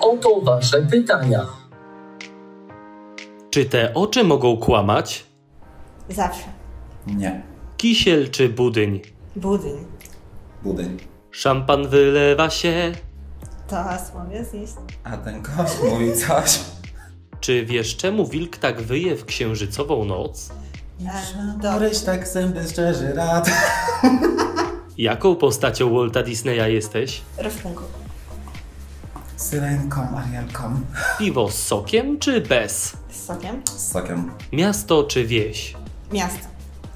Oto wasze pytania. Czy te oczy mogą kłamać? Zawsze. Nie. Kisiel czy budyń? Budyń. Budyń. Szampan wylewa się. To hasłowie zjeść. A ten gość mówi coś. Czy wiesz czemu wilk tak wyje w księżycową noc? Do, Ryś tak zęby szczerzy rad. Jaką postacią Walta Disneya jesteś? Roszpunku. Syrenką, Arielką. Piwo z sokiem czy bez? Z sokiem. Z sokiem. Miasto czy wieś? Miasto.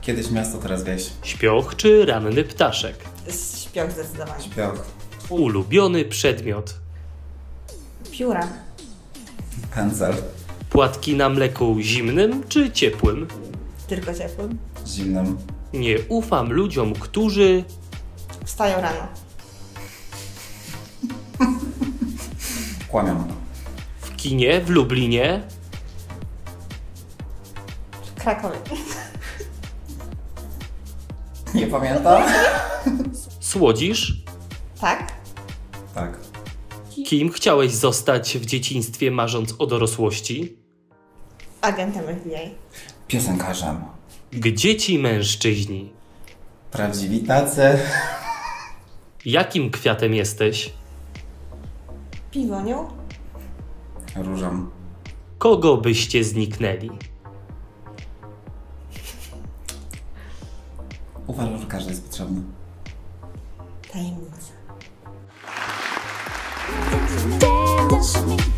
Kiedyś miasto, teraz wieś. Śpioch czy ranny ptaszek? Z śpioch zdecydowanie. Śpioch. Ulubiony przedmiot. Pióra. Pędzel. Płatki na mleku zimnym czy ciepłym? Tylko ciepłym. Zimnym. Nie ufam ludziom, którzy Wstają rano. Kłamią. w kinie w Lublinie W Krakowie. Nie pamiętam? słodzisz? Tak? Tak. Kim chciałeś zostać w dzieciństwie, marząc o dorosłości? Agentem FBI. Piosenkarzem. Gdzie ci mężczyźni? Prawdziwi tacy. Jakim kwiatem jesteś? Piwonią. Różą. Kogo byście zniknęli? Uważam, że każdy jest potrzebny. Tajemnica. Dance with me.